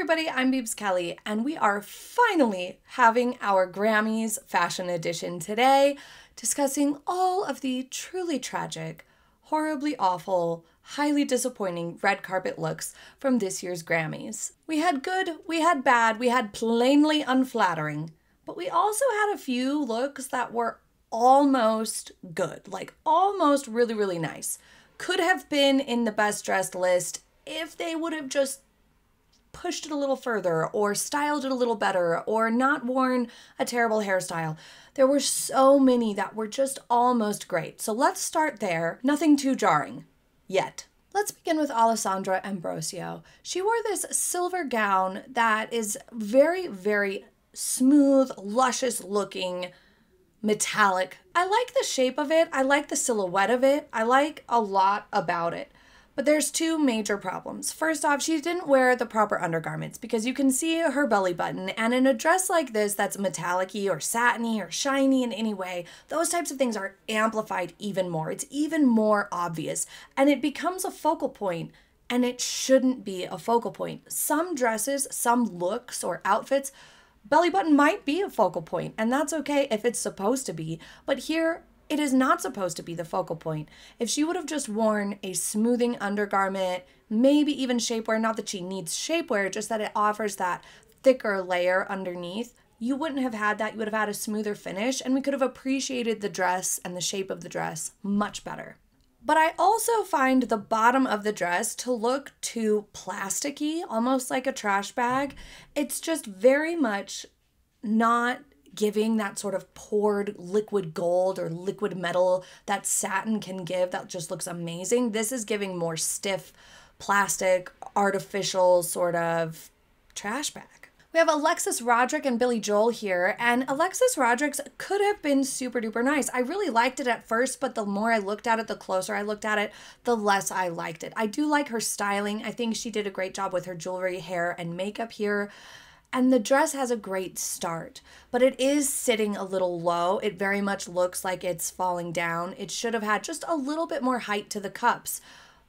everybody, I'm Beebs Kelley, and we are finally having our Grammys Fashion Edition today, discussing all of the truly tragic, horribly awful, highly disappointing red carpet looks from this year's Grammys. We had good, we had bad, we had plainly unflattering, but we also had a few looks that were almost good, like almost really, really nice. Could have been in the best dressed list if they would have just pushed it a little further or styled it a little better or not worn a terrible hairstyle. There were so many that were just almost great. So let's start there. Nothing too jarring yet. Let's begin with Alessandra Ambrosio. She wore this silver gown that is very, very smooth, luscious looking, metallic. I like the shape of it. I like the silhouette of it. I like a lot about it. But there's two major problems. First off, she didn't wear the proper undergarments because you can see her belly button, and in a dress like this that's metallic or satiny or shiny in any way, those types of things are amplified even more. It's even more obvious, and it becomes a focal point, and it shouldn't be a focal point. Some dresses, some looks or outfits, belly button might be a focal point, and that's okay if it's supposed to be, but here it is not supposed to be the focal point. If she would have just worn a smoothing undergarment, maybe even shapewear, not that she needs shapewear, just that it offers that thicker layer underneath, you wouldn't have had that. You would have had a smoother finish, and we could have appreciated the dress and the shape of the dress much better. But I also find the bottom of the dress to look too plasticky, almost like a trash bag. It's just very much not giving that sort of poured liquid gold or liquid metal that satin can give that just looks amazing. This is giving more stiff, plastic, artificial sort of trash bag. We have Alexis Roderick and Billy Joel here, and Alexis Roderick's could have been super duper nice. I really liked it at first, but the more I looked at it, the closer I looked at it, the less I liked it. I do like her styling. I think she did a great job with her jewelry, hair, and makeup here. And the dress has a great start, but it is sitting a little low. It very much looks like it's falling down. It should have had just a little bit more height to the cups.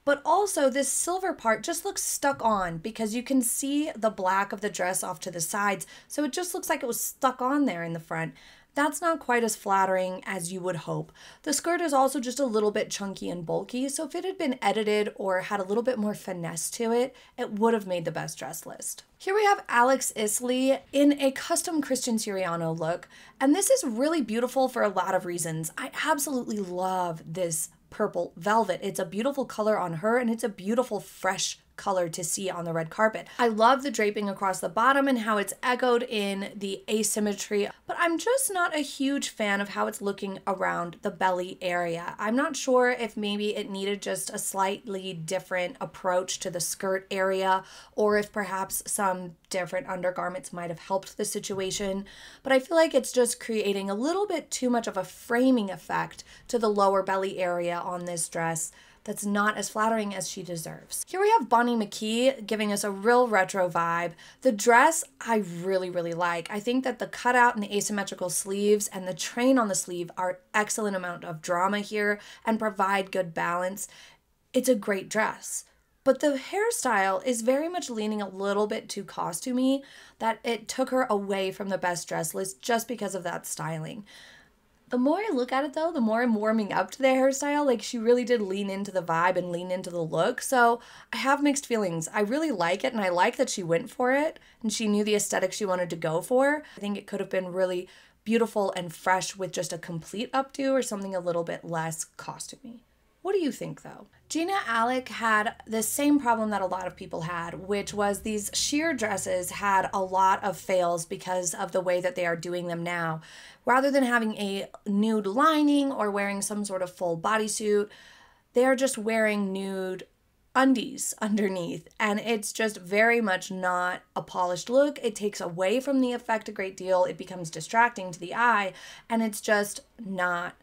But also, this silver part just looks stuck on because you can see the black of the dress off to the sides. So it just looks like it was stuck on there in the front. That's not quite as flattering as you would hope. The skirt is also just a little bit chunky and bulky, so if it had been edited or had a little bit more finesse to it, it would have made the best dress list. Here we have Alex Isley in a custom Christian Siriano look, and this is really beautiful for a lot of reasons. I absolutely love this purple velvet. It's a beautiful color on her and it's a beautiful fresh color to see on the red carpet. I love the draping across the bottom and how it's echoed in the asymmetry, but I'm just not a huge fan of how it's looking around the belly area. I'm not sure if maybe it needed just a slightly different approach to the skirt area or if perhaps some different undergarments might have helped the situation, but I feel like it's just creating a little bit too much of a framing effect to the lower belly area on this dress that's not as flattering as she deserves. Here we have Bonnie McKee giving us a real retro vibe. The dress I really, really like. I think that the cutout and the asymmetrical sleeves and the train on the sleeve are excellent amount of drama here and provide good balance. It's a great dress. But the hairstyle is very much leaning a little bit too costumey that it took her away from the best dress list just because of that styling. The more I look at it though, the more I'm warming up to the hairstyle. Like she really did lean into the vibe and lean into the look. So I have mixed feelings. I really like it and I like that she went for it and she knew the aesthetic she wanted to go for. I think it could have been really beautiful and fresh with just a complete updo or something a little bit less costumey. What do you think though? Gina Alik had the same problem that a lot of people had, which was these sheer dresses had a lot of fails because of the way that they are doing them now. Rather than having a nude lining or wearing some sort of full bodysuit, they are just wearing nude undies underneath and it's just very much not a polished look it takes away from the effect a great deal it becomes distracting to the eye and it's just not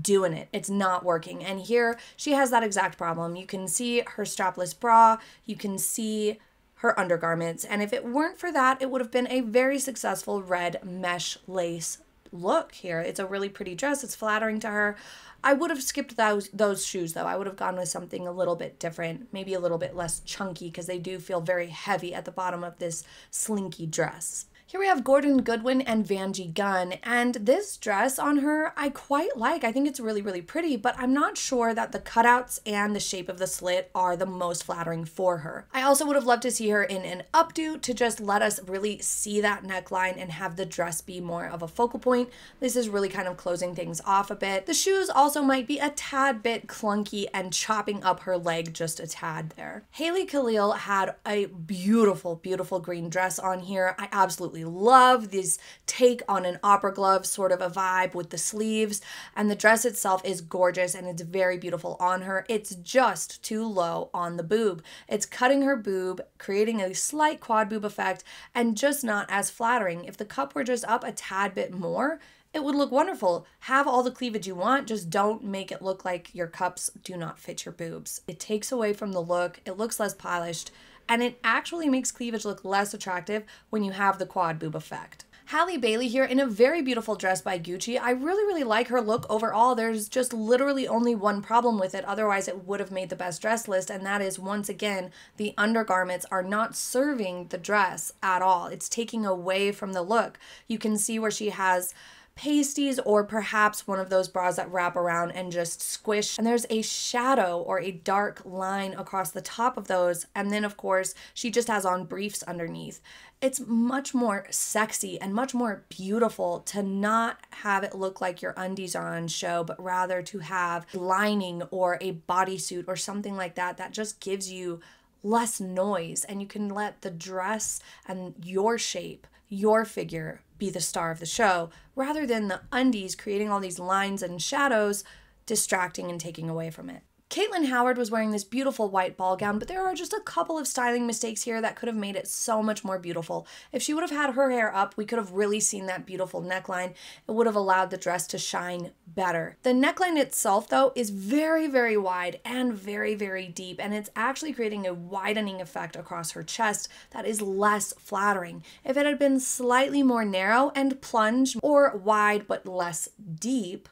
doing it. It's not working. And here she has that exact problem. You can see her strapless bra, you can see her undergarments. And if it weren't for that, it would have been a very successful red mesh lace look here. It's a really pretty dress. It's flattering to her. I would have skipped those those shoes though. I would have gone with something a little bit different, maybe a little bit less chunky because they do feel very heavy at the bottom of this slinky dress. Here we have Gordon Goodwin and Vanjie Gunn, and this dress on her I quite like. I think it's really, really pretty, but I'm not sure that the cutouts and the shape of the slit are the most flattering for her. I also would have loved to see her in an updo to just let us really see that neckline and have the dress be more of a focal point. This is really kind of closing things off a bit. The shoes also might be a tad bit clunky and chopping up her leg just a tad there. Hailey Kalil had a beautiful, beautiful green dress on here. I absolutely love this take on an opera glove sort of a vibe with the sleeves. And the dress itself is gorgeous and it's very beautiful on her. It's just too low on the boob. It's cutting her boob, creating a slight quad boob effect, and just not as flattering. If the cup were just up a tad bit more, it would look wonderful. Have all the cleavage you want, just don't make it look like your cups do not fit your boobs. It takes away from the look, it looks less polished, and it actually makes cleavage look less attractive when you have the quad boob effect. Halle Bailey here in a very beautiful dress by Gucci. I really, really like her look overall. There's just literally only one problem with it. Otherwise, it would have made the best dress list. And that is, once again, the undergarments are not serving the dress at all. It's taking away from the look. You can see where she has pasties or perhaps one of those bras that wrap around and just squish. And there's a shadow or a dark line across the top of those. And then, of course, she just has on briefs underneath. It's much more sexy and much more beautiful to not have it look like your undies are on show, but rather to have lining or a bodysuit or something like that that just gives you less noise and you can let the dress and your shape, your figure be the star of the show rather than the undies creating all these lines and shadows distracting and taking away from it. Caitlin Howard was wearing this beautiful white ball gown, but there are just a couple of styling mistakes here that could have made it so much more beautiful. If she would have had her hair up, we could have really seen that beautiful neckline. It would have allowed the dress to shine better. The neckline itself, though, is very, very wide and very, very deep, and it's actually creating a widening effect across her chest that is less flattering. If it had been slightly more narrow and plunged, or wide but less deep,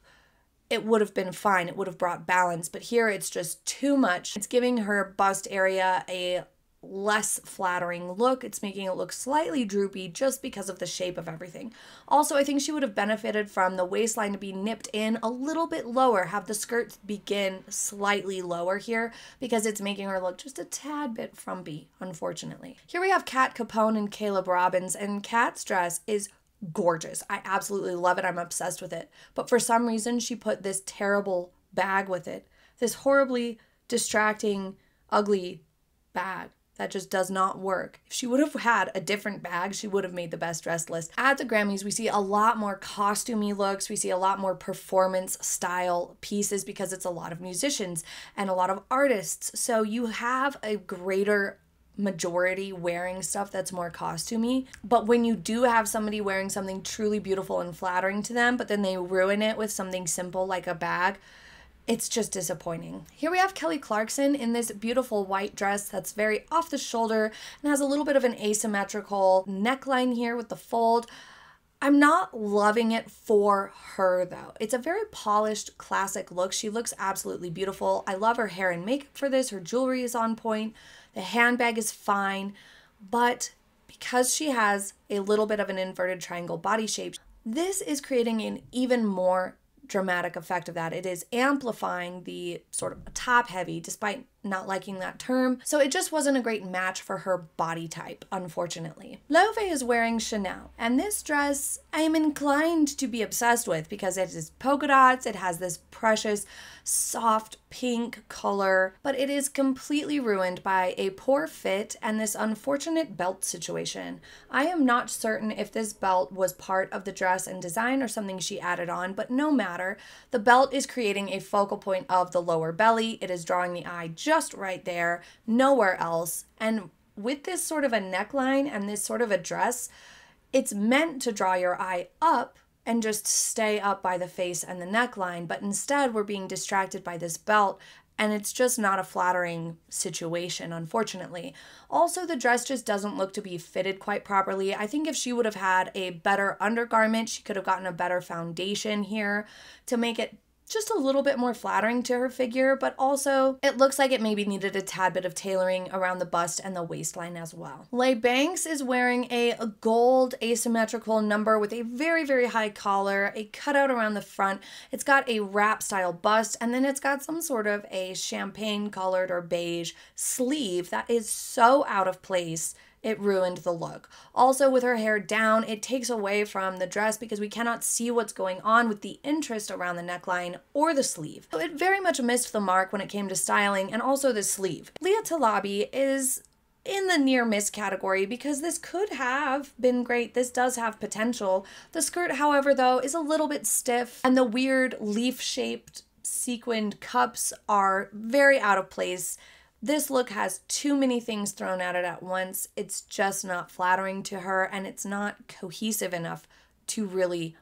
it would have been fine. It would have brought balance. But here it's just too much. It's giving her bust area a less flattering look. It's making it look slightly droopy just because of the shape of everything. Also, I think she would have benefited from the waistline to be nipped in a little bit lower, have the skirt begin slightly lower here because it's making her look just a tad bit frumpy, unfortunately. Here we have Kat Capone and Caleb Robbins, and Kat's dress is gorgeous. I absolutely love it. I'm obsessed with it. But for some reason, she put this terrible bag with it. This horribly distracting, ugly bag that just does not work. If she would have had a different bag, she would have made the best dress list. At the Grammys, we see a lot more costumey looks. We see a lot more performance style pieces because it's a lot of musicians and a lot of artists. So you have a greater majority wearing stuff that's more costumey. But when you do have somebody wearing something truly beautiful and flattering to them, but then they ruin it with something simple like a bag, it's just disappointing. Here we have Kelly Clarkson in this beautiful white dress that's very off the shoulder and has a little bit of an asymmetrical neckline here with the fold. I'm not loving it for her though. It's a very polished, classic look. She looks absolutely beautiful. I love her hair and makeup for this. Her jewelry is on point. The handbag is fine, but because she has a little bit of an inverted triangle body shape, this is creating an even more dramatic effect of that. It is amplifying the sort of top heavy, despite not liking that term. So it just wasn't a great match for her body type, unfortunately. Love is wearing Chanel, and this dress I am inclined to be obsessed with because it is polka dots, it has this precious soft pink color, but it is completely ruined by a poor fit and this unfortunate belt situation. I am not certain if this belt was part of the dress and design or something she added on, but no matter. The belt is creating a focal point of the lower belly. It is drawing the eye just right there, nowhere else. And with this sort of a neckline and this sort of a dress, it's meant to draw your eye up and just stay up by the face and the neckline, but instead we're being distracted by this belt and it's just not a flattering situation, unfortunately. Also, the dress just doesn't look to be fitted quite properly. I think if she would have had a better undergarment, she could have gotten a better foundation here to make it just a little bit more flattering to her figure, but also it looks like it maybe needed a tad bit of tailoring around the bust and the waistline as well. Leigh Banks is wearing a gold asymmetrical number with a very, very high collar, a cutout around the front. It's got a wrap style bust, and then it's got some sort of a champagne colored or beige sleeve that is so out of place it ruined the look. Also, with her hair down, it takes away from the dress because we cannot see what's going on with the interest around the neckline or the sleeve. So it very much missed the mark when it came to styling and also the sleeve. Lea Talabi is in the near miss category because this could have been great. This does have potential. The skirt, however, though, is a little bit stiff and the weird leaf shaped sequined cups are very out of place this look has too many things thrown at it at once. It's just not flattering to her and it's not cohesive enough to really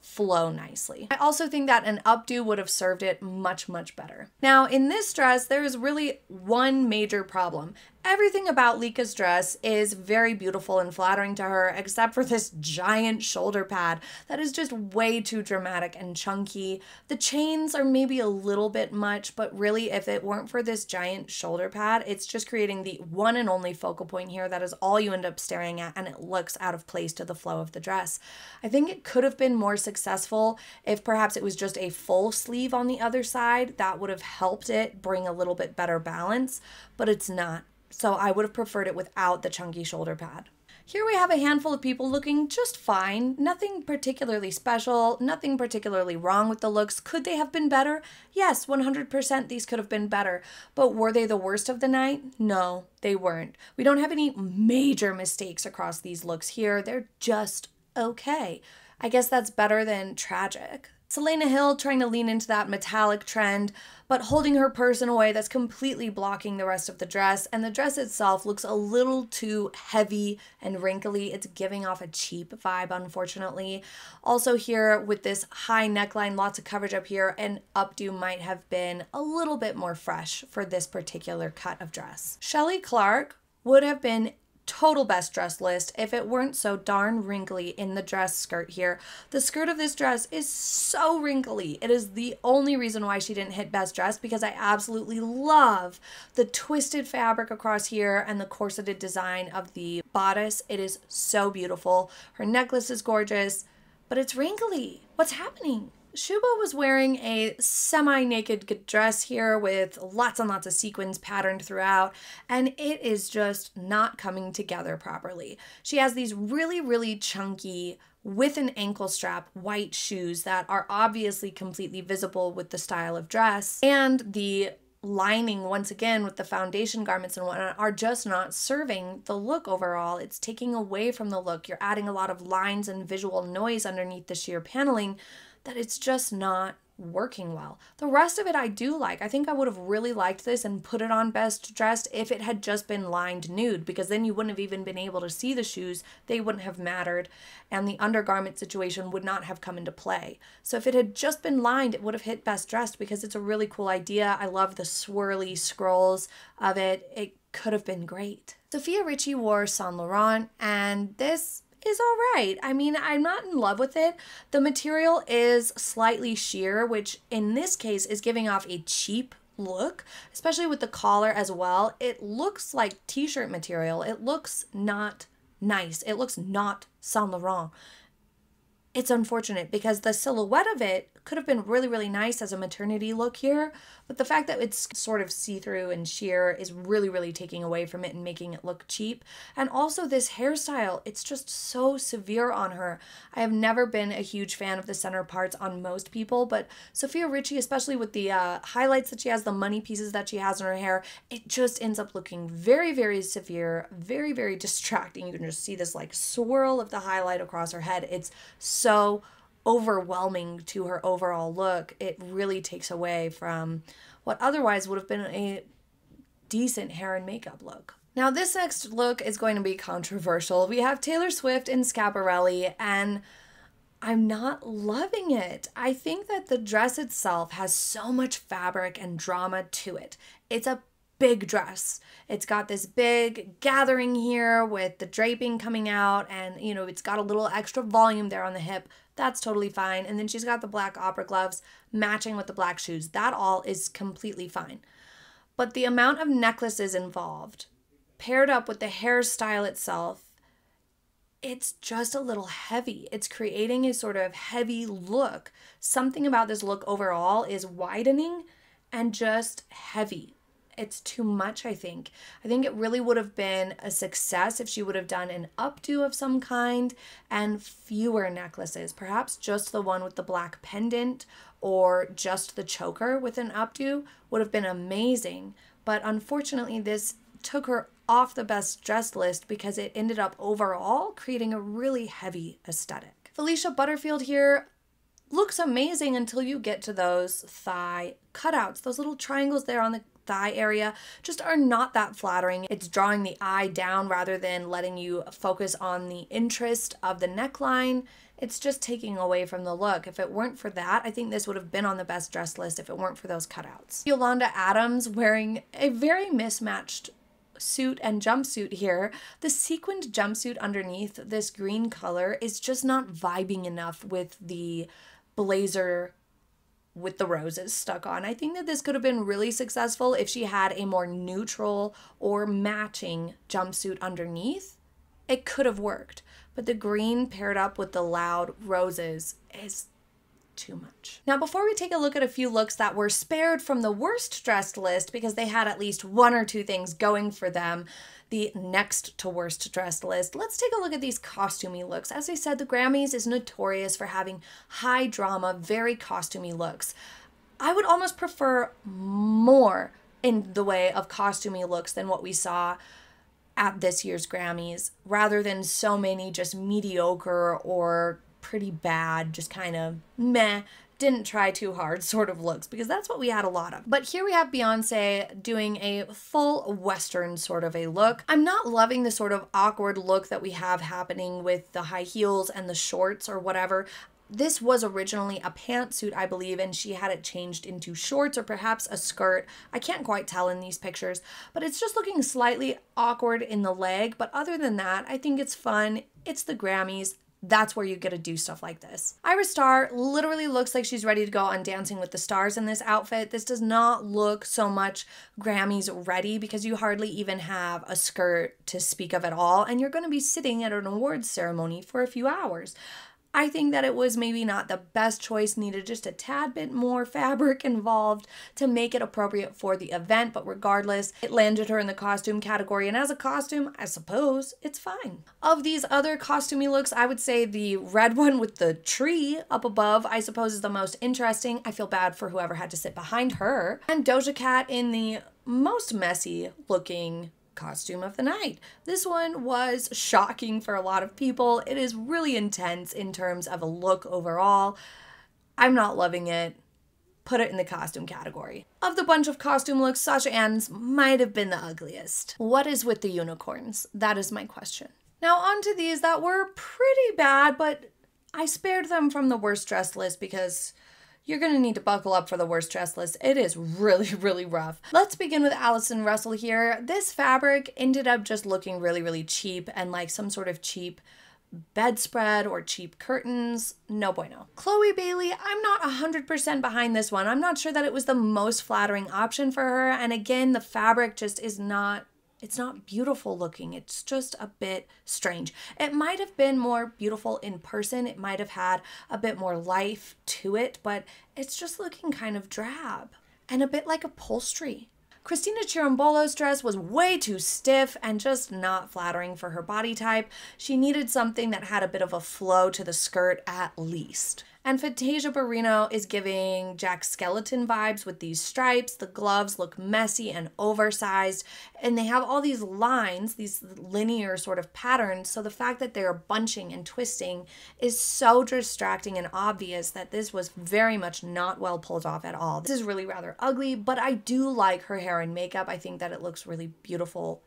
flow nicely. I also think that an updo would have served it much, much better. Now, in this dress, there is really one major problem, Everything about Lika's dress is very beautiful and flattering to her, except for this giant shoulder pad that is just way too dramatic and chunky. The chains are maybe a little bit much, but really, if it weren't for this giant shoulder pad, it's just creating the one and only focal point here that is all you end up staring at, and it looks out of place to the flow of the dress. I think it could have been more successful if perhaps it was just a full sleeve on the other side. That would have helped it bring a little bit better balance, but it's not so I would have preferred it without the chunky shoulder pad. Here we have a handful of people looking just fine, nothing particularly special, nothing particularly wrong with the looks. Could they have been better? Yes, 100% these could have been better. But were they the worst of the night? No, they weren't. We don't have any major mistakes across these looks here. They're just okay. I guess that's better than tragic. Selena Hill trying to lean into that metallic trend, but holding her purse in a way that's completely blocking the rest of the dress. And the dress itself looks a little too heavy and wrinkly. It's giving off a cheap vibe, unfortunately. Also, here with this high neckline, lots of coverage up here, an updo might have been a little bit more fresh for this particular cut of dress. Shelley Clark would have been total best dress list if it weren't so darn wrinkly in the dress skirt here. The skirt of this dress is so wrinkly. It is the only reason why she didn't hit best dress because I absolutely love the twisted fabric across here and the corseted design of the bodice. It is so beautiful. Her necklace is gorgeous, but it's wrinkly. What's happening? Shuba was wearing a semi-naked dress here with lots and lots of sequins patterned throughout, and it is just not coming together properly. She has these really, really chunky with an ankle strap white shoes that are obviously completely visible with the style of dress, and the lining once again with the foundation garments and whatnot are just not serving the look overall. It's taking away from the look. You're adding a lot of lines and visual noise underneath the sheer paneling that it's just not working well. The rest of it I do like. I think I would have really liked this and put it on best dressed if it had just been lined nude because then you wouldn't have even been able to see the shoes. They wouldn't have mattered and the undergarment situation would not have come into play. So if it had just been lined, it would have hit best dressed because it's a really cool idea. I love the swirly scrolls of it. It could have been great. Sofia Richie wore Saint Laurent and this is all right. I mean, I'm not in love with it. The material is slightly sheer, which in this case is giving off a cheap look, especially with the collar as well. It looks like t shirt material. It looks not nice. It looks not Saint Laurent. It's unfortunate because the silhouette of it could have been really, really nice as a maternity look here, but the fact that it's sort of see-through and sheer is really, really taking away from it and making it look cheap. And also this hairstyle, it's just so severe on her. I have never been a huge fan of the center parts on most people, but Sofia Richie, especially with the uh, highlights that she has, the money pieces that she has in her hair, it just ends up looking very, very severe, very, very distracting. You can just see this like swirl of the highlight across her head. It's so overwhelming to her overall look, it really takes away from what otherwise would have been a decent hair and makeup look. Now, this next look is going to be controversial. We have Taylor Swift and Schiaparelli, and I'm not loving it. I think that the dress itself has so much fabric and drama to it. It's a big dress. It's got this big gathering here with the draping coming out, and you know, it's got a little extra volume there on the hip. That's totally fine. And then she's got the black opera gloves matching with the black shoes. That all is completely fine. But the amount of necklaces involved, paired up with the hairstyle itself, it's just a little heavy. It's creating a sort of heavy look. Something about this look overall is widening and just heavy it's too much, I think. I think it really would have been a success if she would have done an updo of some kind and fewer necklaces. Perhaps just the one with the black pendant or just the choker with an updo would have been amazing. But unfortunately, this took her off the best dress list because it ended up overall creating a really heavy aesthetic. Felicia Butterfield here looks amazing until you get to those thigh cutouts, those little triangles there on the thigh area just are not that flattering. It's drawing the eye down rather than letting you focus on the interest of the neckline. It's just taking away from the look. If it weren't for that, I think this would have been on the best dress list if it weren't for those cutouts. Yolanda Adams wearing a very mismatched suit and jumpsuit here. The sequined jumpsuit underneath this green color is just not vibing enough with the blazer with the roses stuck on. I think that this could have been really successful if she had a more neutral or matching jumpsuit underneath. It could have worked, but the green paired up with the loud roses is too much. Now, before we take a look at a few looks that were spared from the worst dressed list because they had at least one or two things going for them, the next to worst dressed list, let's take a look at these costumey looks. As I said, the Grammys is notorious for having high drama, very costumey looks. I would almost prefer more in the way of costumey looks than what we saw at this year's Grammys, rather than so many just mediocre or pretty bad, just kind of meh didn't try too hard sort of looks because that's what we had a lot of. But here we have Beyonce doing a full Western sort of a look. I'm not loving the sort of awkward look that we have happening with the high heels and the shorts or whatever. This was originally a pantsuit, I believe, and she had it changed into shorts or perhaps a skirt. I can't quite tell in these pictures, but it's just looking slightly awkward in the leg. But other than that, I think it's fun. It's the Grammys that's where you get to do stuff like this. Iris Starr literally looks like she's ready to go on Dancing with the Stars in this outfit. This does not look so much Grammys ready because you hardly even have a skirt to speak of at all, and you're going to be sitting at an awards ceremony for a few hours. I think that it was maybe not the best choice, needed just a tad bit more fabric involved to make it appropriate for the event, but regardless, it landed her in the costume category, and as a costume, I suppose it's fine. Of these other costumey looks, I would say the red one with the tree up above, I suppose, is the most interesting. I feel bad for whoever had to sit behind her. And Doja Cat in the most messy looking costume of the night. This one was shocking for a lot of people. It is really intense in terms of a look overall. I'm not loving it. Put it in the costume category. Of the bunch of costume looks, Sasha Ann's might have been the ugliest. What is with the unicorns? That is my question. Now, on to these that were pretty bad, but I spared them from the worst dress list because you're to need to buckle up for the worst dress list. It is really, really rough. Let's begin with Allison Russell here. This fabric ended up just looking really, really cheap and like some sort of cheap bedspread or cheap curtains. No bueno. Chloe Bailey, I'm not 100% behind this one. I'm not sure that it was the most flattering option for her. And again, the fabric just is not it's not beautiful looking. It's just a bit strange. It might have been more beautiful in person. It might have had a bit more life to it, but it's just looking kind of drab and a bit like upholstery. Christina Chirambolo's dress was way too stiff and just not flattering for her body type. She needed something that had a bit of a flow to the skirt at least. And Fantasia Barrino is giving Jack Skeleton vibes with these stripes. The gloves look messy and oversized, and they have all these lines, these linear sort of patterns. So the fact that they're bunching and twisting is so distracting and obvious that this was very much not well pulled off at all. This is really rather ugly, but I do like her hair and makeup. I think that it looks really beautiful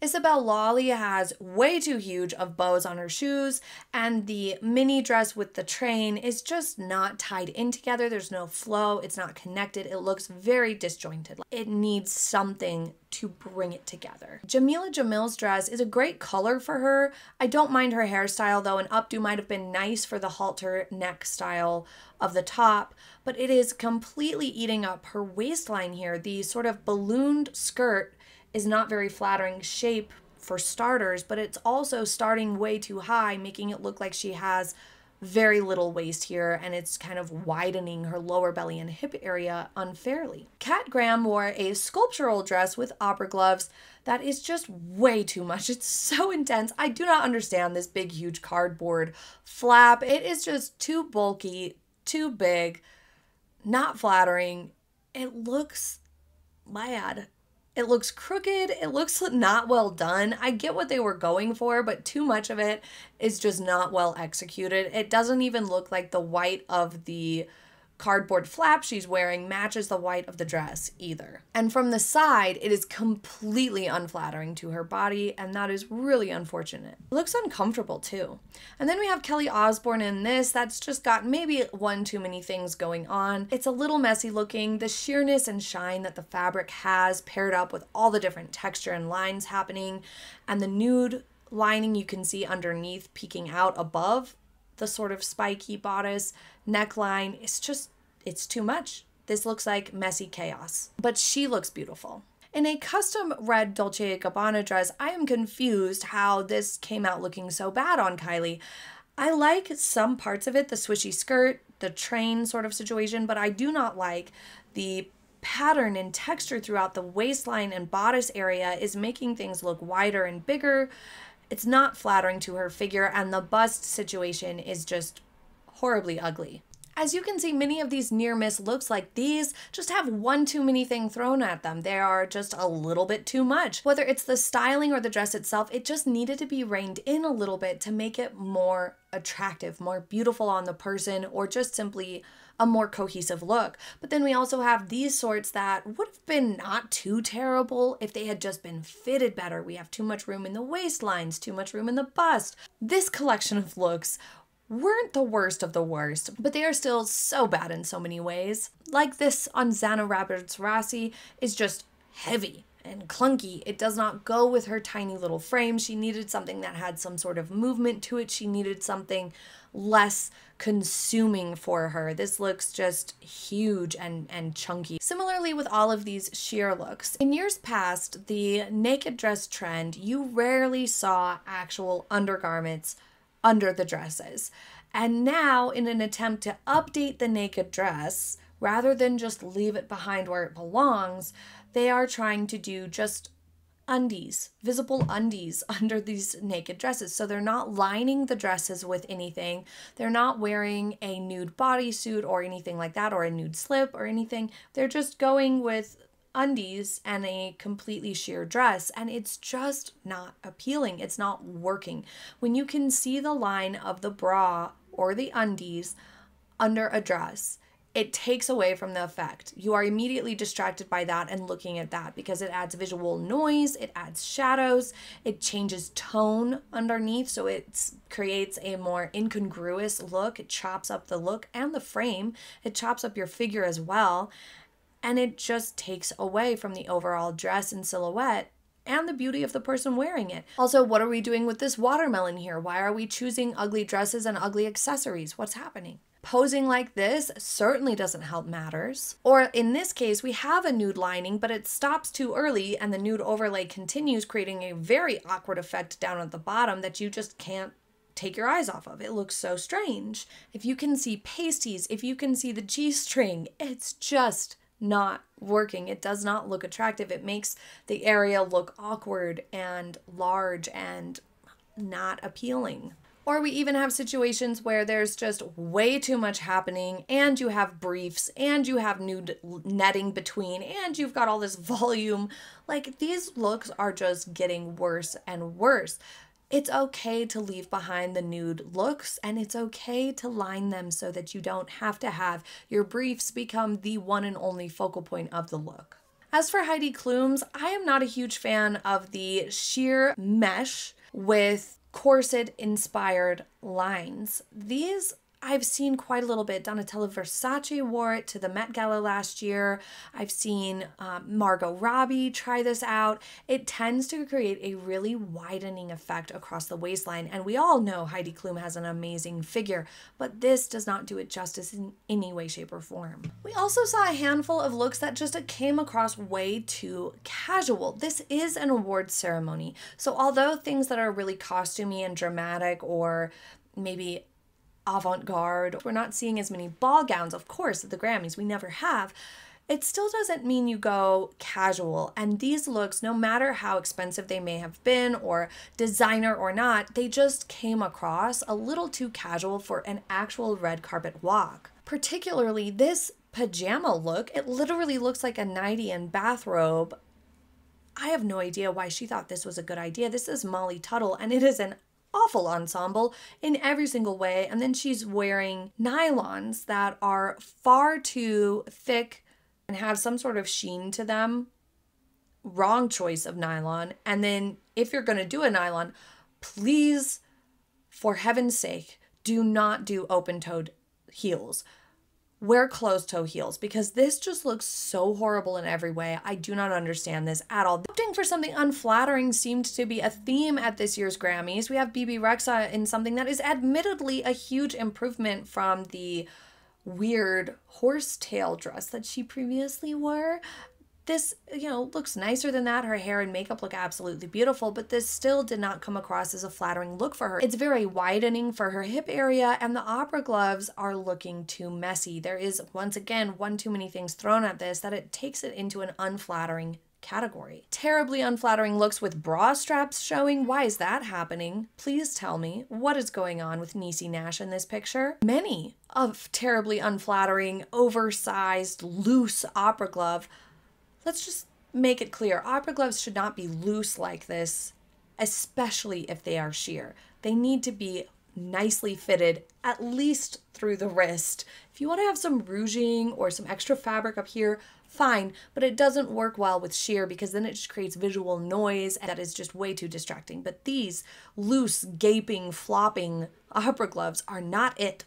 Isabel Lawley has way too huge of bows on her shoes, and the mini dress with the train is just not tied in together. There's no flow, it's not connected. It looks very disjointed. It needs something to bring it together. Jameela Jamil's dress is a great color for her. I don't mind her hairstyle though. An updo might have been nice for the halter neck style of the top, but it is completely eating up her waistline here. The sort of ballooned skirt is not very flattering shape for starters, but it's also starting way too high, making it look like she has very little waist here and it's kind of widening her lower belly and hip area unfairly. Kat Graham wore a sculptural dress with opera gloves that is just way too much. It's so intense. I do not understand this big, huge cardboard flap. It is just too bulky, too big, not flattering. It looks bad. It looks crooked. It looks not well done. I get what they were going for, but too much of it is just not well executed. It doesn't even look like the white of the cardboard flap she's wearing matches the white of the dress either. And from the side, it is completely unflattering to her body, and that is really unfortunate. It looks uncomfortable too. And then we have Kelly Osbourne in this that's just got maybe one too many things going on. It's a little messy looking. The sheerness and shine that the fabric has paired up with all the different texture and lines happening, and the nude lining you can see underneath peeking out above the sort of spiky bodice neckline. It's just, it's too much. This looks like messy chaos. But she looks beautiful. In a custom red Dolce & Gabbana dress, I am confused how this came out looking so bad on Kylie. I like some parts of it, the swishy skirt, the train sort of situation, but I do not like the pattern and texture throughout the waistline and bodice area is making things look wider and bigger it's not flattering to her figure, and the bust situation is just horribly ugly. As you can see, many of these near miss looks like these just have one too many thing thrown at them. They are just a little bit too much. Whether it's the styling or the dress itself, it just needed to be reined in a little bit to make it more attractive, more beautiful on the person, or just simply a more cohesive look. But then we also have these sorts that would have been not too terrible if they had just been fitted better. We have too much room in the waistlines, too much room in the bust. This collection of looks weren't the worst of the worst, but they are still so bad in so many ways. Like this on Zanna Roberts Rassi is just heavy and clunky. It does not go with her tiny little frame. She needed something that had some sort of movement to it. She needed something less consuming for her. This looks just huge and, and chunky. Similarly with all of these sheer looks. In years past, the naked dress trend, you rarely saw actual undergarments under the dresses. And now, in an attempt to update the naked dress, rather than just leave it behind where it belongs, they are trying to do just undies, visible undies under these naked dresses. So they're not lining the dresses with anything. They're not wearing a nude bodysuit or anything like that, or a nude slip or anything. They're just going with undies and a completely sheer dress, and it's just not appealing. It's not working. When you can see the line of the bra or the undies under a dress, it takes away from the effect. You are immediately distracted by that and looking at that because it adds visual noise, it adds shadows, it changes tone underneath, so it creates a more incongruous look. It chops up the look and the frame, it chops up your figure as well, and it just takes away from the overall dress and silhouette and the beauty of the person wearing it. Also, what are we doing with this watermelon here? Why are we choosing ugly dresses and ugly accessories? What's happening? Posing like this certainly doesn't help matters. Or in this case, we have a nude lining, but it stops too early and the nude overlay continues, creating a very awkward effect down at the bottom that you just can't take your eyes off of. It looks so strange. If you can see pasties, if you can see the G string, it's just not working. It does not look attractive. It makes the area look awkward and large and not appealing. Or we even have situations where there's just way too much happening, and you have briefs, and you have nude netting between, and you've got all this volume. Like these looks are just getting worse and worse. It's okay to leave behind the nude looks and it's okay to line them so that you don't have to have your briefs become the one and only focal point of the look. As for Heidi Klum's, I am not a huge fan of the sheer mesh with corset inspired lines. These I've seen quite a little bit. Donatella Versace wore it to the Met Gala last year. I've seen um, Margot Robbie try this out. It tends to create a really widening effect across the waistline. And we all know Heidi Klum has an amazing figure, but this does not do it justice in any way, shape, or form. We also saw a handful of looks that just came across way too casual. This is an awards ceremony. So although things that are really costumey and dramatic or maybe avant garde. We're not seeing as many ball gowns, of course, at the Grammys. We never have. It still doesn't mean you go casual. And these looks, no matter how expensive they may have been or designer or not, they just came across a little too casual for an actual red carpet walk. Particularly this pajama look, it literally looks like a nightie and bathrobe. I have no idea why she thought this was a good idea. This is Molly Tuttle, and it is an awful ensemble in every single way. And then she's wearing nylons that are far too thick and have some sort of sheen to them. Wrong choice of nylon. And then if you're going to do a nylon, please, for heaven's sake, do not do open toed heels wear closed toe heels because this just looks so horrible in every way. I do not understand this at all. Opting for something unflattering seemed to be a theme at this year's Grammys. We have Bebe Rexha in something that is admittedly a huge improvement from the weird horsetail dress that she previously wore this, you know, looks nicer than that. Her hair and makeup look absolutely beautiful, but this still did not come across as a flattering look for her. It's very widening for her hip area, and the opera gloves are looking too messy. There is, once again, one too many things thrown at this that it takes it into an unflattering category. Terribly unflattering looks with bra straps showing. Why is that happening? Please tell me what is going on with Niecy Nash in this picture. Many of terribly unflattering, oversized, loose opera glove let's just make it clear opera gloves should not be loose like this, especially if they are sheer. They need to be nicely fitted, at least through the wrist. If you want to have some rouging or some extra fabric up here, fine, but it doesn't work well with sheer because then it just creates visual noise that is just way too distracting. But these loose, gaping, flopping opera gloves are not it.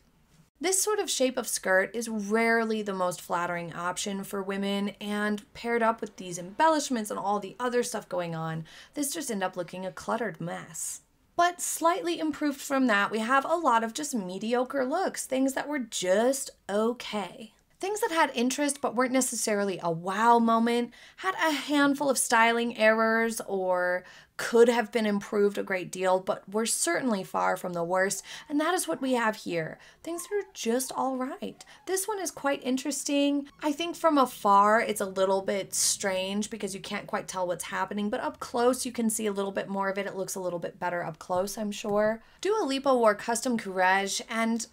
This sort of shape of skirt is rarely the most flattering option for women, and paired up with these embellishments and all the other stuff going on, this just end up looking a cluttered mess. But slightly improved from that, we have a lot of just mediocre looks, things that were just okay. Things that had interest but weren't necessarily a wow moment had a handful of styling errors or could have been improved a great deal, but were certainly far from the worst. And that is what we have here. Things are just all right. This one is quite interesting. I think from afar it's a little bit strange because you can't quite tell what's happening, but up close you can see a little bit more of it. It looks a little bit better up close, I'm sure. Dua Lipa wore custom Courrèges and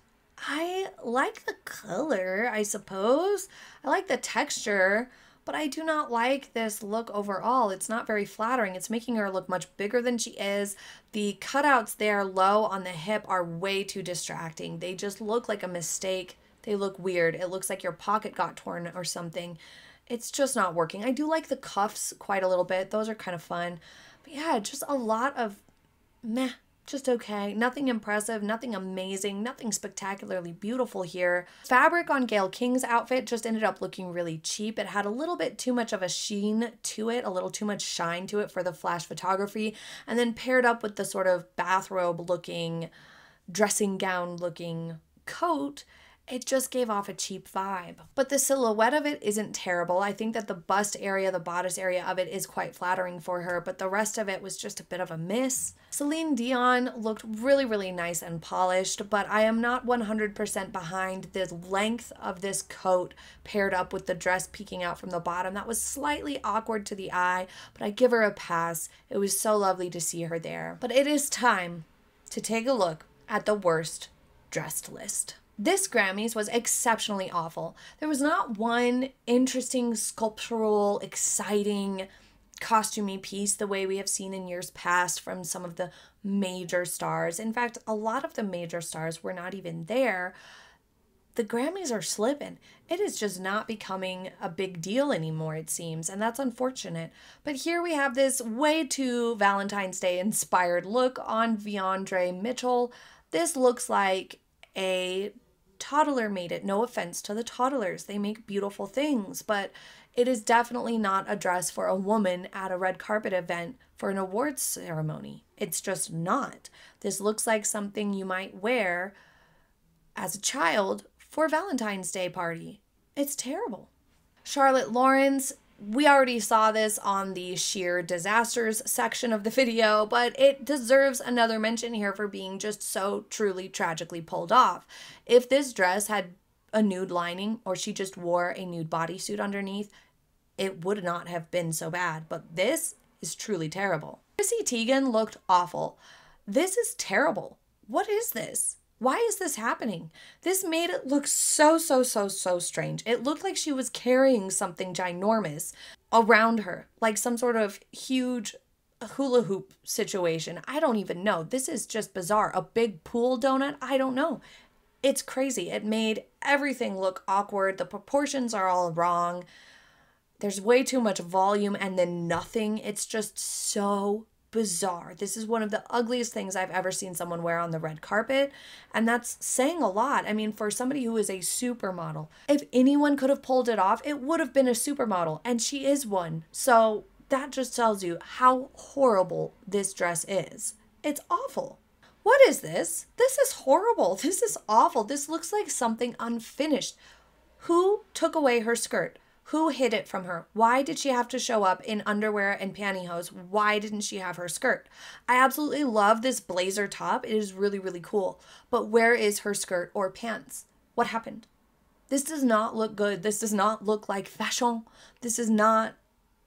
I like the color, I suppose. I like the texture, but I do not like this look overall. It's not very flattering. It's making her look much bigger than she is. The cutouts there low on the hip are way too distracting. They just look like a mistake. They look weird. It looks like your pocket got torn or something. It's just not working. I do like the cuffs quite a little bit. Those are kind of fun. But yeah, just a lot of meh just okay. Nothing impressive, nothing amazing, nothing spectacularly beautiful here. Fabric on Gayle King's outfit just ended up looking really cheap. It had a little bit too much of a sheen to it, a little too much shine to it for the flash photography, and then paired up with the sort of bathrobe looking, dressing gown looking coat it just gave off a cheap vibe. But the silhouette of it isn't terrible. I think that the bust area, the bodice area of it is quite flattering for her, but the rest of it was just a bit of a miss. Celine Dion looked really, really nice and polished, but I am not 100% behind the length of this coat paired up with the dress peeking out from the bottom. That was slightly awkward to the eye, but I give her a pass. It was so lovely to see her there. But it is time to take a look at the worst dressed list. This Grammys was exceptionally awful. There was not one interesting, sculptural, exciting, costumey piece the way we have seen in years past from some of the major stars. In fact, a lot of the major stars were not even there. the Grammys are slipping. It is just not becoming a big deal anymore, it seems, and that's unfortunate. But here we have this way too Valentine's Day inspired look on Viandre Mitchell. This looks like a toddler made it. No offense to the toddlers, they make beautiful things, but it is definitely not a dress for a woman at a red carpet event for an awards ceremony. It's just not. This looks like something you might wear as a child for Valentine's Day party. It's terrible. Charlotte Lawrence, we already saw this on the sheer disasters section of the video, but it deserves another mention here for being just so truly tragically pulled off. If this dress had a nude lining or she just wore a nude bodysuit underneath, it would not have been so bad. But this is truly terrible. Chrissy Teigen looked awful. This is terrible. What is this? Why is this happening? This made it look so, so, so, so strange. It looked like she was carrying something ginormous around her, like some sort of huge hula hoop situation. I don't even know. This is just bizarre. A big pool donut? I don't know. It's crazy. It made everything look awkward. The proportions are all wrong. There's way too much volume and then nothing. It's just so bizarre. This is one of the ugliest things I've ever seen someone wear on the red carpet. And that's saying a lot. I mean, for somebody who is a supermodel, if anyone could have pulled it off, it would have been a supermodel. And she is one. So that just tells you how horrible this dress is. It's awful. What is this? This is horrible. This is awful. This looks like something unfinished. Who took away her skirt? Who hid it from her? Why did she have to show up in underwear and pantyhose? Why didn't she have her skirt? I absolutely love this blazer top. It is really, really cool. But where is her skirt or pants? What happened? This does not look good. This does not look like fashion. This is not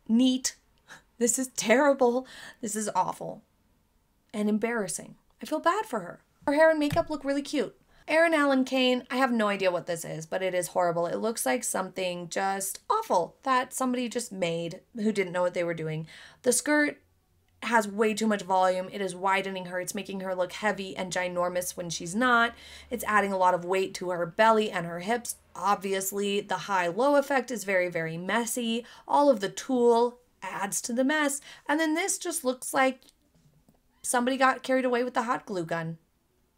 neat. This is terrible. This is awful and embarrassing. I feel bad for her. Her hair and makeup look really cute. Erin Allen Kane, I have no idea what this is, but it is horrible. It looks like something just awful that somebody just made who didn't know what they were doing. The skirt has way too much volume. It is widening her. It's making her look heavy and ginormous when she's not. It's adding a lot of weight to her belly and her hips. Obviously, the high low effect is very, very messy. All of the tulle adds to the mess. And then this just looks like somebody got carried away with the hot glue gun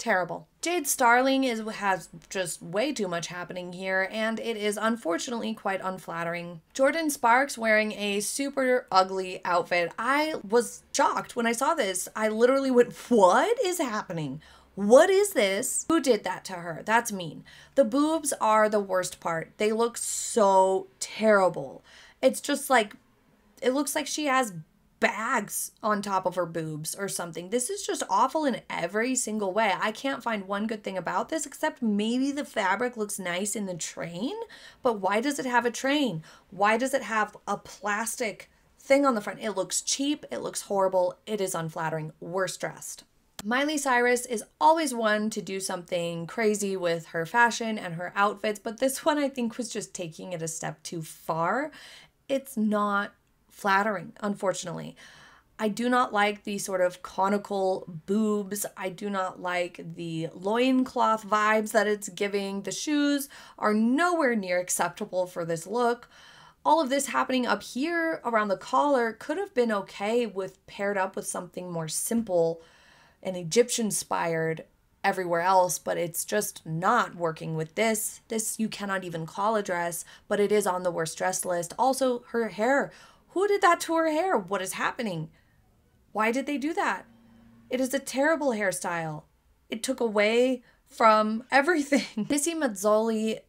terrible. Jade Starling is has just way too much happening here, and it is unfortunately quite unflattering. Jordin Sparks wearing a super ugly outfit. I was shocked when I saw this. I literally went, What is happening? What is this? Who did that to her? That's mean. The boobs are the worst part. They look so terrible. It's just like, it looks like she has bags on top of her boobs or something. This is just awful in every single way. I can't find one good thing about this except maybe the fabric looks nice in the train. But why does it have a train? Why does it have a plastic thing on the front? It looks cheap. It looks horrible. It is unflattering. Worst dressed. Miley Cyrus is always one to do something crazy with her fashion and her outfits, but this one I think was just taking it a step too far. It's not flattering, unfortunately. I do not like the sort of conical boobs. I do not like the loincloth vibes that it's giving. The shoes are nowhere near acceptable for this look. All of this happening up here around the collar could have been okay with paired up with something more simple and Egyptian inspired everywhere else, but it's just not working with this. This you cannot even call a dress, but it is on the worst dress list. Also, her hair who did that to her hair? What is happening? Why did they do that? It is a terrible hairstyle. It took away from everything. Missy Mazzoli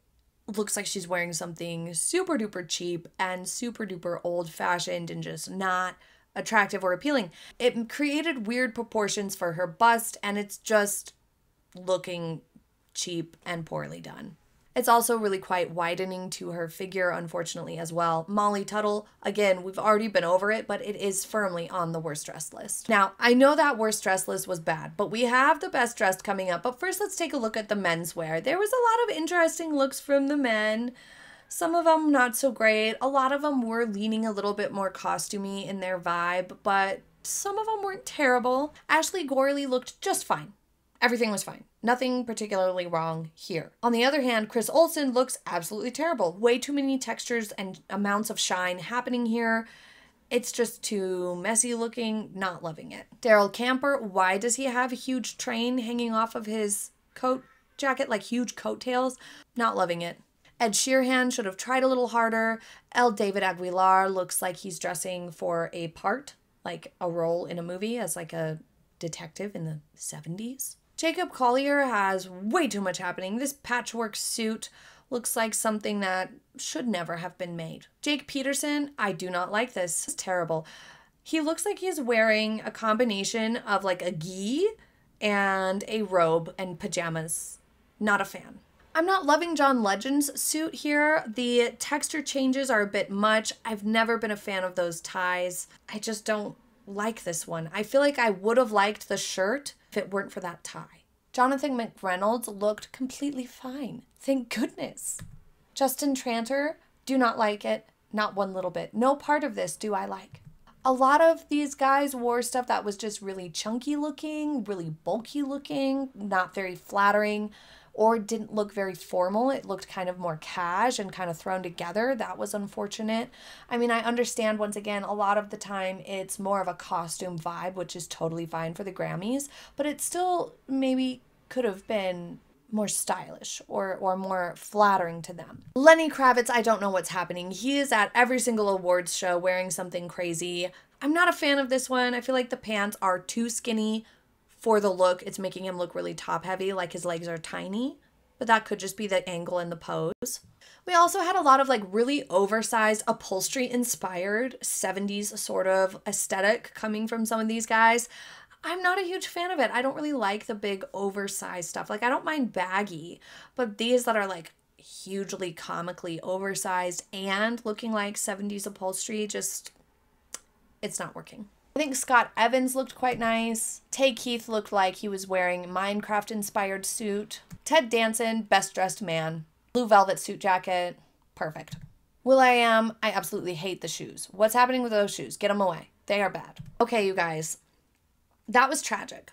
looks like she's wearing something super duper cheap and super duper old fashioned and just not attractive or appealing. It created weird proportions for her bust and it's just looking cheap and poorly done. It's also really quite widening to her figure, unfortunately, as well. Molly Tuttle, again, we've already been over it, but it is firmly on the worst dressed list. Now, I know that worst dressed list was bad, but we have the best dressed coming up. But first, let's take a look at the menswear. There was a lot of interesting looks from the men. Some of them not so great. A lot of them were leaning a little bit more costumey in their vibe, but some of them weren't terrible. Ashley Gorley looked just fine Everything was fine. Nothing particularly wrong here. On the other hand, Chris Olsen looks absolutely terrible. Way too many textures and amounts of shine happening here. It's just too messy looking, not loving it. Darhyl Camper, why does he have a huge train hanging off of his coat jacket, like huge coattails? Not loving it. Ed Sheeran should have tried a little harder. El David Aguilar looks like he's dressing for a part, like a role in a movie as like a detective in the 70s. Jacob Collier has way too much happening. This patchwork suit looks like something that should never have been made. Jake Peterson, I do not like this. It's terrible. He looks like he's wearing a combination of like a gi and a robe and pajamas. Not a fan. I'm not loving John Legend's suit here. The texture changes are a bit much. I've never been a fan of those ties. I just don't like this one. I feel like I would have liked the shirt if it weren't for that tie. Jonathan McReynolds looked completely fine. Thank goodness. Justin Tranter, do not like it. Not one little bit. No part of this do I like. A lot of these guys wore stuff that was just really chunky looking, really bulky looking, not very flattering or didn't look very formal. It looked kind of more cash and kind of thrown together. That was unfortunate. I mean, I understand once again, a lot of the time it's more of a costume vibe, which is totally fine for the Grammys, but it still maybe could have been more stylish or or more flattering to them. Lenny Kravitz, I don't know what's happening. He is at every single awards show wearing something crazy. I'm not a fan of this one. I feel like the pants are too skinny for the look, it's making him look really top heavy, like his legs are tiny. But that could just be the angle and the pose. We also had a lot of like really oversized upholstery inspired 70s sort of aesthetic coming from some of these guys. I'm not a huge fan of it. I don't really like the big oversized stuff. Like I don't mind baggy, but these that are like hugely comically oversized and looking like 70s upholstery just it's not working. I think Scott Evans looked quite nice. Tay Keith looked like he was wearing Minecraft inspired suit. Ted Danson, best dressed man. Blue velvet suit jacket. Perfect. will.i.am, I absolutely hate the shoes. What's happening with those shoes? Get them away. They are bad. Okay, you guys. That was tragic.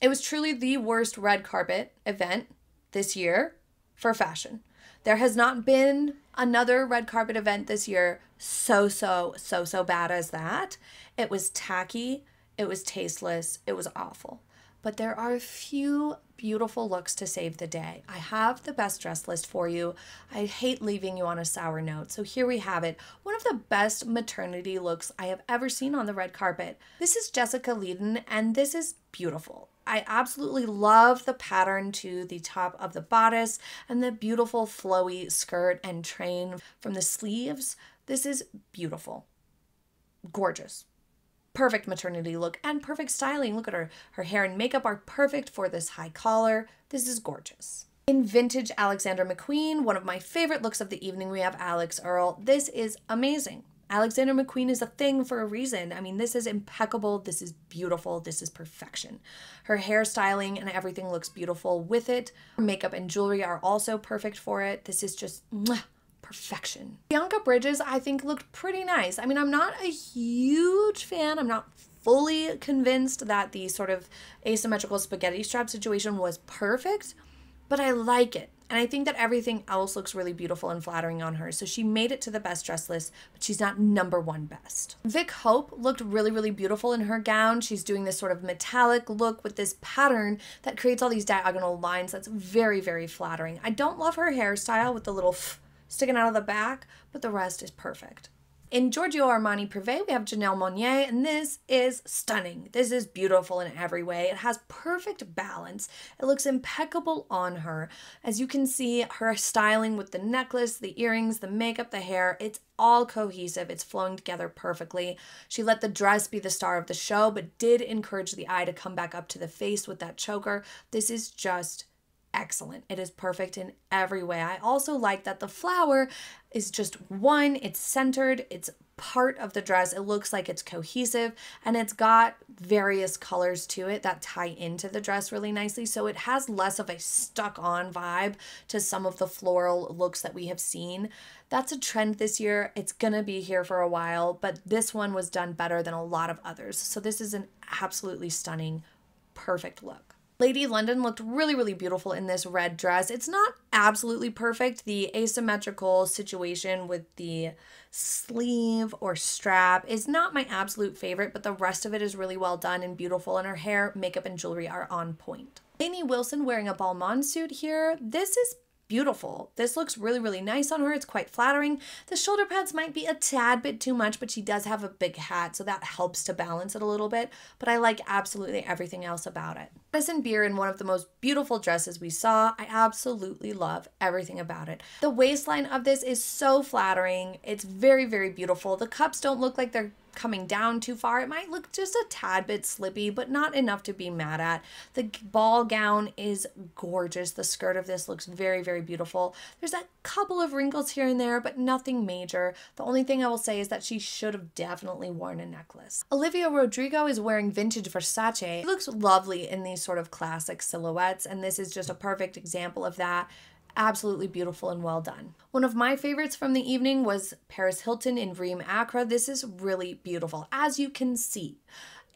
It was truly the worst red carpet event this year for fashion. There has not been another red carpet event this year so, so, so, so bad as that. It was tacky, it was tasteless, it was awful. But there are a few beautiful looks to save the day. I have the best dress list for you. I hate leaving you on a sour note. So here we have it. One of the best maternity looks I have ever seen on the red carpet. This is Jessica Leedon, and this is beautiful. I absolutely love the pattern to the top of the bodice and the beautiful flowy skirt and train from the sleeves. This is beautiful. Gorgeous. Perfect maternity look and perfect styling. Look at her. Her hair and makeup are perfect for this high collar. This is gorgeous. In vintage Alexander McQueen, one of my favorite looks of the evening, we have Alix Earle. This is amazing. Alexander McQueen is a thing for a reason. I mean, this is impeccable. This is beautiful. This is perfection. Her hairstyling and everything looks beautiful with it. Her makeup and jewelry are also perfect for it. This is just mwah, perfection. Bianca Bridges, I think, looked pretty nice. I mean, I'm not a huge fan. I'm not fully convinced that the sort of asymmetrical spaghetti strap situation was perfect, but I like it. And I think that everything else looks really beautiful and flattering on her. So she made it to the best dress list, but she's not number one best. Vick Hope looked really, really beautiful in her gown. She's doing this sort of metallic look with this pattern that creates all these diagonal lines. That's very, very flattering. I don't love her hairstyle with the little sticking out of the back, but the rest is perfect. In Giorgio Armani Privé, we have Janelle Monáe, and this is stunning. This is beautiful in every way. It has perfect balance. It looks impeccable on her. As you can see, her styling with the necklace, the earrings, the makeup, the hair, it's all cohesive. It's flowing together perfectly. She let the dress be the star of the show, but did encourage the eye to come back up to the face with that choker. This is just excellent. It is perfect in every way. I also like that the flower is just one, it's centered, it's part of the dress. It looks like it's cohesive and it's got various colors to it that tie into the dress really nicely. So it has less of a stuck on vibe to some of the floral looks that we have seen. That's a trend this year. It's going to be here for a while, but this one was done better than a lot of others. So this is an absolutely stunning, perfect look. Lady London looked really, really beautiful in this red dress. It's not absolutely perfect. The asymmetrical situation with the sleeve or strap is not my absolute favorite, but the rest of it is really well done and beautiful, and her hair, makeup, and jewelry are on point. Amy Wilson wearing a Balmain suit here. This is beautiful. This looks really, really nice on her. It's quite flattering. The shoulder pads might be a tad bit too much, but she does have a big hat, so that helps to balance it a little bit. But I like absolutely everything else about it. Madison Beer in one of the most beautiful dresses we saw. I absolutely love everything about it. The waistline of this is so flattering. It's very, very beautiful. The cups don't look like they're coming down too far. It might look just a tad bit slippy, but not enough to be mad at. The ball gown is gorgeous. The skirt of this looks very, very beautiful. There's a couple of wrinkles here and there, but nothing major. The only thing I will say is that she should have definitely worn a necklace. Olivia Rodrigo is wearing vintage Versace. It looks lovely in these sort of classic silhouettes, and this is just a perfect example of that absolutely beautiful and well done. One of my favorites from the evening was Paris Hilton in Reem Acra. This is really beautiful. As you can see,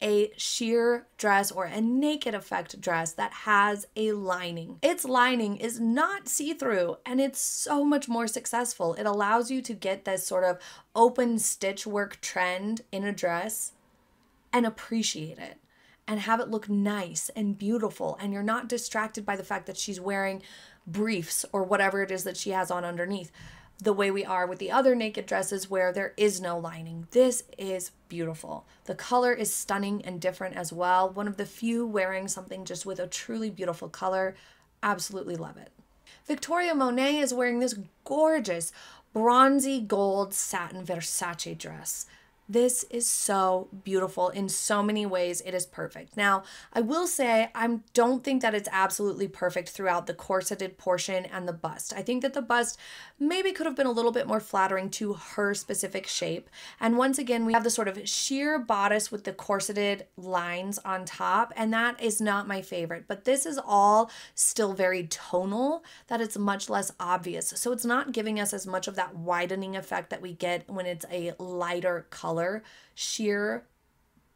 a sheer dress or a naked effect dress that has a lining. Its lining is not see through and it's so much more successful. It allows you to get this sort of open stitch work trend in a dress and appreciate it and have it look nice and beautiful. And you're not distracted by the fact that she's wearing briefs or whatever it is that she has on underneath the way we are with the other naked dresses where there is no lining. This is beautiful. The color is stunning and different as well. One of the few wearing something just with a truly beautiful color. Absolutely love it. Victoria Monet is wearing this gorgeous bronzy gold satin Versace dress. This is so beautiful in so many ways. It is perfect. Now, I will say I don't think that it's absolutely perfect throughout the corseted portion and the bust. I think that the bust maybe could have been a little bit more flattering to her specific shape. And once again, we have the sort of sheer bodice with the corseted lines on top, and that is not my favorite. But this is all still very tonal, that it's much less obvious. So it's not giving us as much of that widening effect that we get when it's a lighter color sheer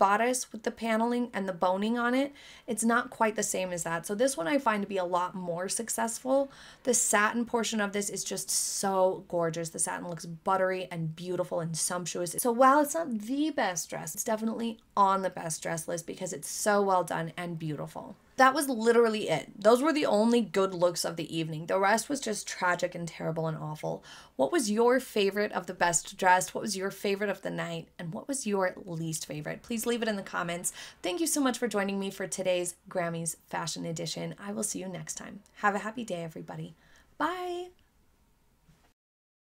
bodice with the paneling and the boning on it, it's not quite the same as that. So this one I find to be a lot more successful. The satin portion of this is just so gorgeous. The satin looks buttery and beautiful and sumptuous. So while it's not the best dress, it's definitely on the best dress list because it's so well done and beautiful that was literally it. Those were the only good looks of the evening. The rest was just tragic and terrible and awful. What was your favorite of the best dressed? What was your favorite of the night? And what was your least favorite? Please leave it in the comments. Thank you so much for joining me for today's Grammys Fashion Edition. I will see you next time. Have a happy day, everybody. Bye.